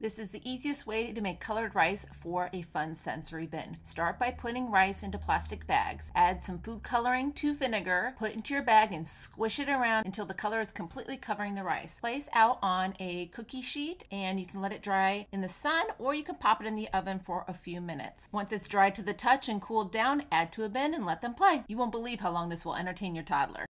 This is the easiest way to make colored rice for a fun sensory bin. Start by putting rice into plastic bags. Add some food coloring to vinegar, put it into your bag and squish it around until the color is completely covering the rice. Place out on a cookie sheet and you can let it dry in the sun or you can pop it in the oven for a few minutes. Once it's dried to the touch and cooled down, add to a bin and let them play. You won't believe how long this will entertain your toddler.